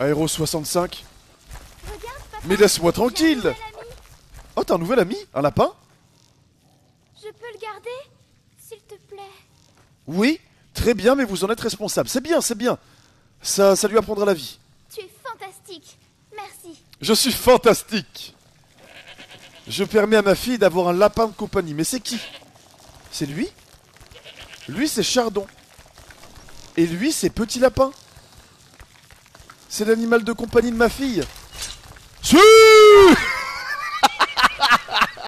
Aéro 65. Regarde, papa. Mais laisse-moi tranquille. Oh, t'as un nouvel ami Un lapin? Je peux le garder S'il te plaît? Oui, très bien, mais vous en êtes responsable. C'est bien, c'est bien. Ça, ça lui apprendra la vie. Tu es fantastique. Merci. Je suis fantastique. Je permets à ma fille d'avoir un lapin de compagnie. Mais c'est qui? C'est lui? Lui, c'est Chardon. Et lui, c'est Petit Lapin. C'est l'animal de compagnie de ma fille.